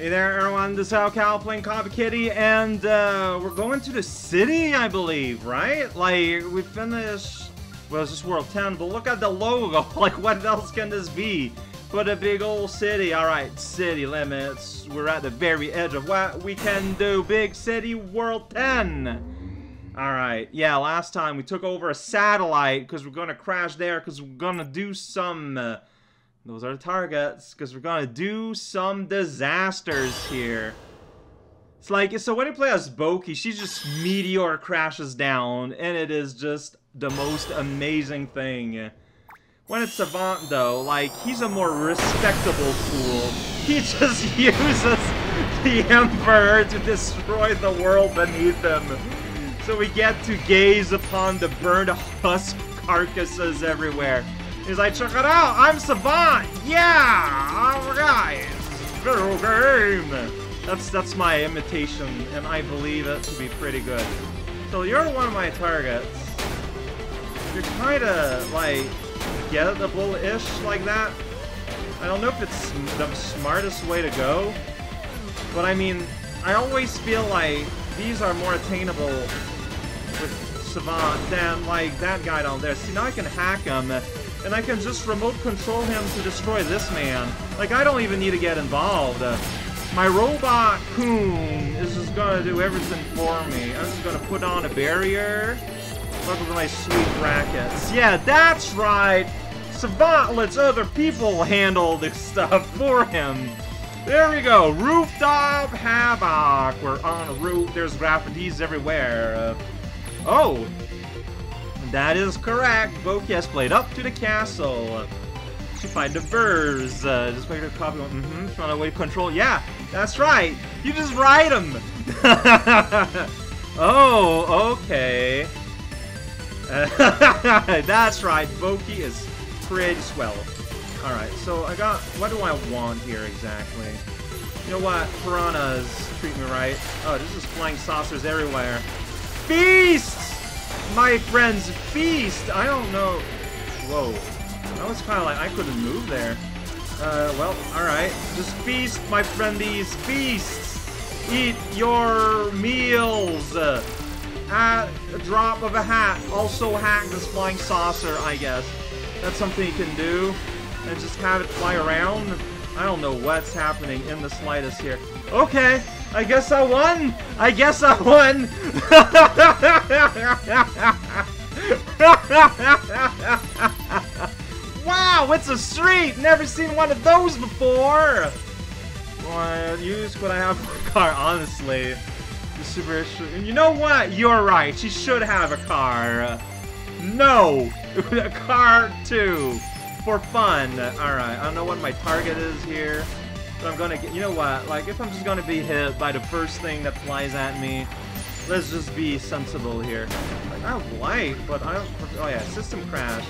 Hey there, everyone. This is raocow playing Copy Kitty, and uh, we're going to the city, I believe, right? Like, we finished. Well, it's just World 10, but look at the logo. Like, what else can this be? But a big old city. Alright, city limits. We're at the very edge of what we can do. Big city, World 10. Alright, yeah, last time we took over a satellite because we're going to crash there because we're going to do some. Uh, those are the targets, because we're gonna do some disasters here. It's like, so when you play as Boki, she just meteor crashes down, and it is just the most amazing thing. When it's Savant, though, like, he's a more respectable fool. He just uses the Emperor to destroy the world beneath him. So we get to gaze upon the burned husk carcasses everywhere. He's like, check it out, I'm Savant! Yeah! Alright! Video game! That's, that's my imitation, and I believe it to be pretty good. So you're one of my targets. You're kinda, like, gettable-ish like that. I don't know if it's the smartest way to go, but I mean, I always feel like these are more attainable with Savant than, like, that guy down there. See, now I can hack him, and I can just remote control him to destroy this man. Like, I don't even need to get involved. Uh, my robot Coon is just gonna do everything for me. I'm just gonna put on a barrier. Look at my sweet brackets. Yeah, that's right! Savant lets other people handle this stuff for him. There we go, Rooftop Havoc. We're on a roof, there's graffitis everywhere. Uh, oh, that is correct. Boki has played up to the castle. To find the birds. Uh, just wait to copy. Mm-hmm. Find a way to control. Yeah, that's right. You just ride them. oh, okay. that's right. Boki is pretty swell. Alright, so I got... What do I want here exactly? You know what? Piranhas treat me right. Oh, this is flying saucers everywhere. Feast! My friends feast! I don't know... Whoa. That was kind of like I couldn't move there. Uh, well, alright. Just feast, my friendies, feast! Eat your meals! At a drop of a hat. Also hack this flying saucer, I guess. That's something you can do. And just have it fly around. I don't know what's happening in the slightest here. Okay, I guess I won! I guess I won! wow, it's a street! Never seen one of those before! Well, use what I have for a car, honestly. The super And you know what? You're right, she should have a car. No! a car too! For fun. Alright, I don't know what my target is here. But I'm gonna get, you know what, like, if I'm just gonna be hit by the first thing that flies at me, let's just be sensible here. Like, I like, but I don't, oh yeah, System Crash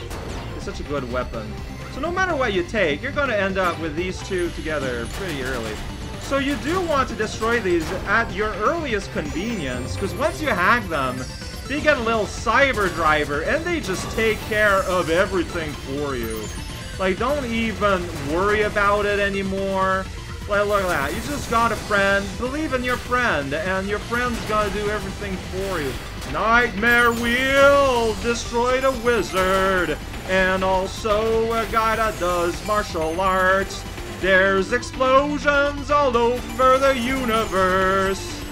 is such a good weapon. So no matter what you take, you're gonna end up with these two together pretty early. So you do want to destroy these at your earliest convenience, because once you hack them, they get a little cyber driver, and they just take care of everything for you. Like, don't even worry about it anymore. Like, look at that. You just got a friend. Believe in your friend, and your friend's gonna do everything for you. Nightmare Wheel! Destroy the wizard! And also a guy that does martial arts. There's explosions all over the universe.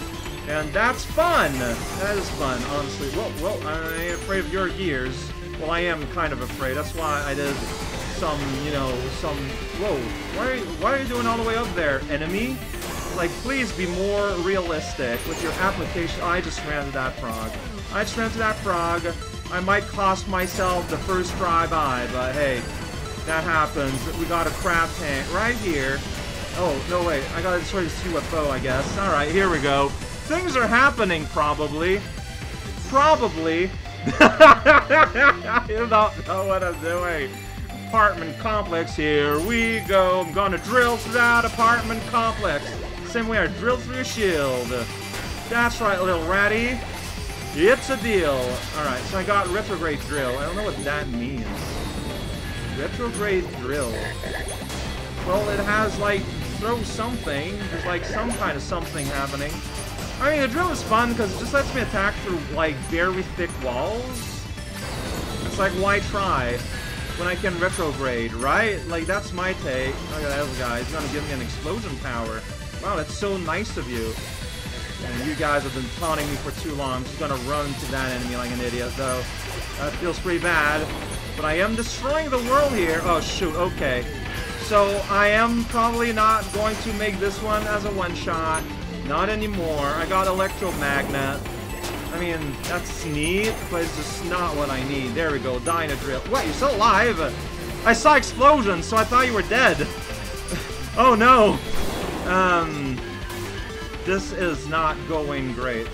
And that's fun. That is fun, honestly. Well, well, I ain't afraid of your gears. Well, I am kind of afraid. That's why I did some, you know, some... Whoa, why are, you, why are you doing all the way up there, enemy? Like, please be more realistic with your application. I just ran to that frog. I just ran to that frog. I might cost myself the first drive-by, but hey, that happens. We got a crab tank right here. Oh, no, wait. I gotta destroy this UFO, I guess. Alright, here we go. Things are happening, probably. Probably. you don't know what I'm doing apartment complex. Here we go. I'm gonna drill through that apartment complex. Same way I drilled through a shield. That's right, little ratty. It's a deal. Alright, so I got retrograde drill. I don't know what that means. Retrograde drill. Well, it has, like, throw something. There's like some kind of something happening. I mean, the drill is fun because it just lets me attack through like very thick walls. It's like, why try when I can retrograde, right? Like, that's my take. Look at that guy. He's gonna give me an explosion power. Wow, that's so nice of you. And you guys have been taunting me for too long. Just gonna run to that enemy like an idiot, though. That feels pretty bad. But I am destroying the world here. Oh, shoot, okay. So, I am probably not going to make this one as a one-shot. Not anymore. I got Electromagnet. I mean, that's neat, but it's just not what I need. There we go, Dynadrill. What, you're still alive? I saw explosions, so I thought you were dead. oh no! Um, this is not going great.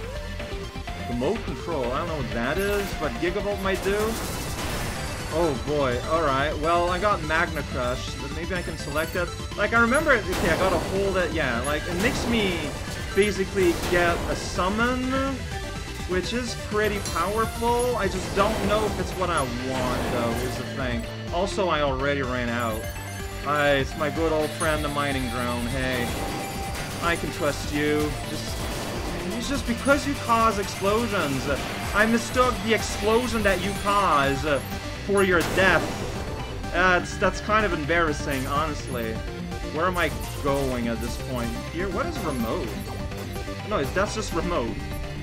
Remote control, I don't know what that is, but Gigavolt might do. Oh boy, alright, well I got Magna Crush, maybe I can select it. Like I remember, okay, I gotta hold it, yeah, like it makes me basically get a summon, which is pretty powerful. I just don't know if it's what I want though, is the thing. Also, I already ran out. Hi, it's my good old friend, the mining drone, hey. I can trust you. Just, it's just because you cause explosions. I mistook the explosion that you cause for your death. That's that's kind of embarrassing, honestly. Where am I going at this point? Here, what is remote? No, that's just remote.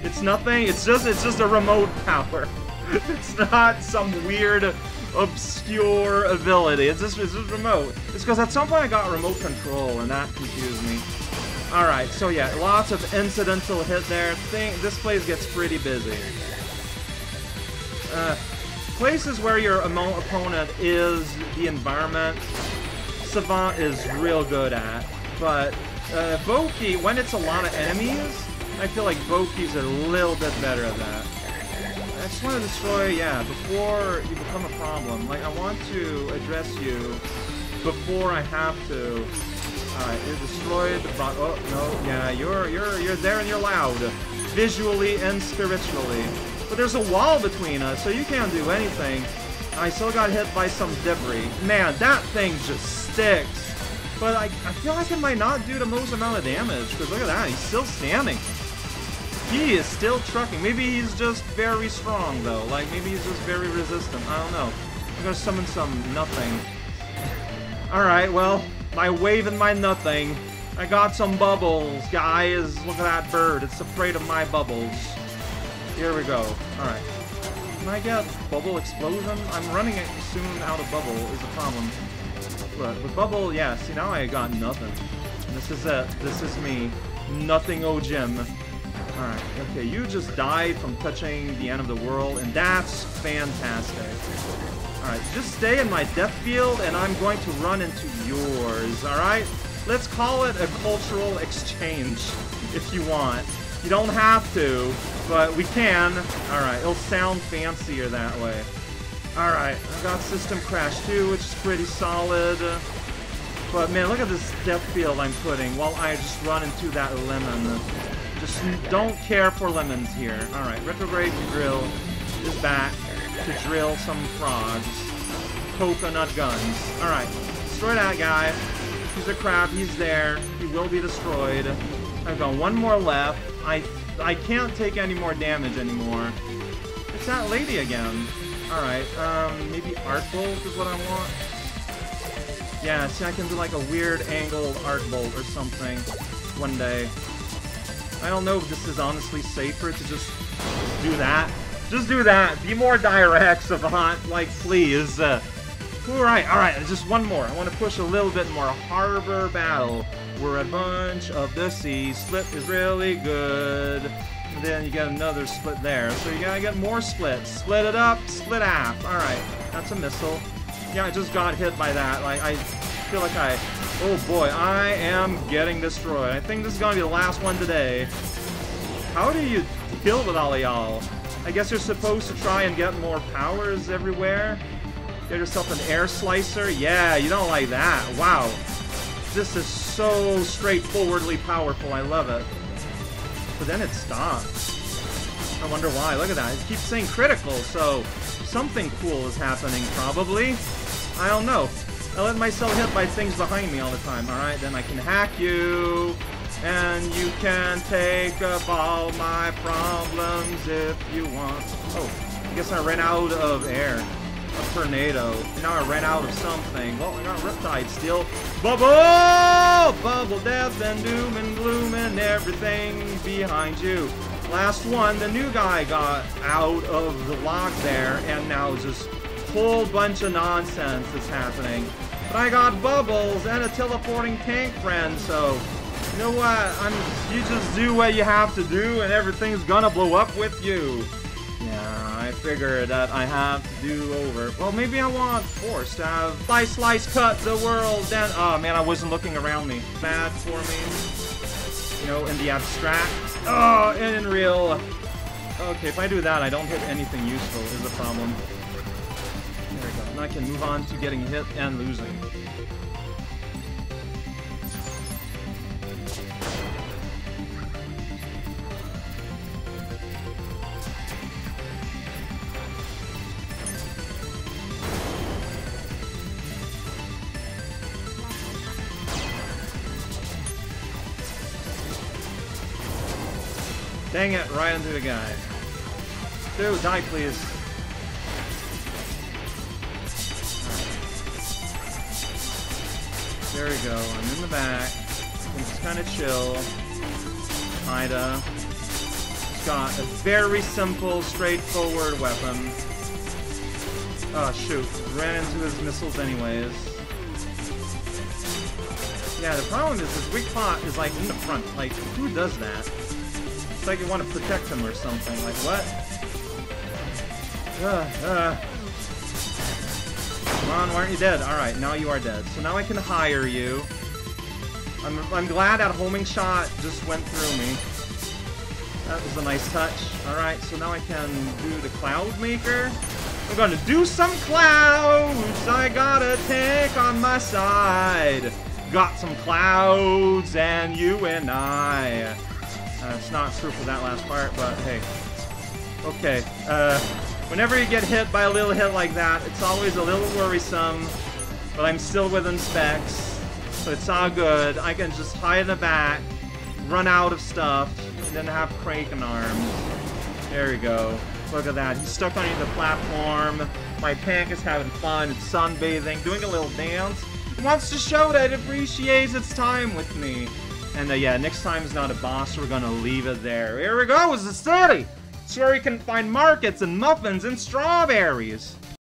It's nothing. It's just it's just a remote power. it's not some weird, obscure ability. It's just it's just remote. It's because at some point I got remote control and that confused me. Alright, so yeah, lots of incidental hit there. Thing, this place gets pretty busy. Uh, places where your opponent is the environment, Savant is real good at. But uh, Boki, when it's a lot of enemies, I feel like Boki's a little bit better at that. I just want to destroy, yeah, before you become a problem. Like, I want to address you before I have to. Uh, Alright, you're destroyed, but oh no, yeah, you're you're you're there and you're loud. Visually and spiritually. But there's a wall between us, so you can't do anything. I still got hit by some debris. Man, that thing just sticks. But I, I feel like it might not do the most amount of damage, because look at that, he's still standing. He is still trucking. Maybe he's just very strong, though. Like, maybe he's just very resistant. I don't know. I'm gonna summon some nothing. Alright, well, my wave and my nothing. I got some bubbles, guys. Look at that bird. It's afraid of my bubbles. Here we go. Alright. Can I get bubble explosion? I'm running it soon out of bubble is the problem. But with bubble, yeah, see now I got nothing. This is it. This is me. Nothing Jim. Alright, okay, you just died from touching the end of the world, and that's fantastic. Alright, just stay in my death field, and I'm going to run into yours, alright? Let's call it a cultural exchange, if you want. You don't have to, but we can. Alright, it'll sound fancier that way. Alright, I got System Crash 2, which is pretty solid. But man, look at this death field I'm putting while I just run into that lemon. Just don't care for lemons here. Alright, Retrograde Drill is back to drill some frogs. Coconut guns. Alright, destroy that guy. He's a crab, he's there. He will be destroyed. I've got one more left. I I can't take any more damage anymore. It's that lady again. Alright, um, maybe Arc Bolt is what I want. Yeah, see, I can do like a weird angled Arc Bolt or something one day. I don't know if this is honestly safer to just do that. Just do that. Be more direct, Savant. Like, please. Uh, alright, alright, just one more. I want to push a little bit more. Harbor Battle. We're a bunch of the sea. Split is really good. And then you get another split there. So you gotta get more splits. Split it up, split half. Alright, that's a missile. Yeah, I just got hit by that. Like, I feel like I... Oh boy, I am getting destroyed. I think this is gonna be the last one today. How do you deal with all y'all? I guess you're supposed to try and get more powers everywhere. Get yourself an air slicer. Yeah, you don't like that. Wow. This is so straightforwardly powerful. I love it. But then it stops. I wonder why. Look at that. It keeps saying critical, so something cool is happening, probably. I don't know. I let myself hit by things behind me all the time, alright? Then I can hack you, and you can take up all my problems if you want. Oh, I guess I ran out of air. A tornado. And now I ran out of something. Well, I got Riptide still. Bubble! Bubble death and doom and gloom and everything behind you. Last one, the new guy got out of the lock there, and now just whole bunch of nonsense that's happening. But I got bubbles and a teleporting tank friend, so you know what? I'm you just do what you have to do and everything's gonna blow up with you. Yeah, I figure that I have to do over. Well, maybe I want Force to have slice, slice, cut the world. Then, oh man, I wasn't looking around me. Bad for me. You know, in the abstract. Oh, and in real. Okay, if I do that, I don't hit anything useful. Is the problem. I can move on to getting hit and losing. Dang it, right into the guy. Dude, die please. There we go. I'm in the back. Just kind of chill. Kinda. It's got a very simple, straightforward weapon. Oh, shoot. Ran into his missiles anyways. Yeah, the problem is his weak spot is, like, in the front. Like, who does that? It's like you want to protect him or something. Like, what? Uh, uh. Come on, why aren't you dead? Alright, now you are dead. So now I can hire you. I'm, I'm glad that homing shot just went through me. That was a nice touch. Alright, so now I can do the Cloud Maker. I'm gonna do some clouds! I got a tank on my side! Got some clouds, and you and I. Uh, it's not true for that last part, but hey. Okay, uh... Whenever you get hit by a little hit like that, it's always a little worrisome, but I'm still within specs, so it's all good. I can just hide in the back, run out of stuff, and then have Kraken arms. There we go. Look at that. He's stuck on the platform. My tank is having fun. It's sunbathing, doing a little dance. It wants to show that it appreciates its time with me. And uh, yeah, next time is not a boss. We're gonna leave it there. Here we go. It's a city. Where you can find markets and muffins and strawberries.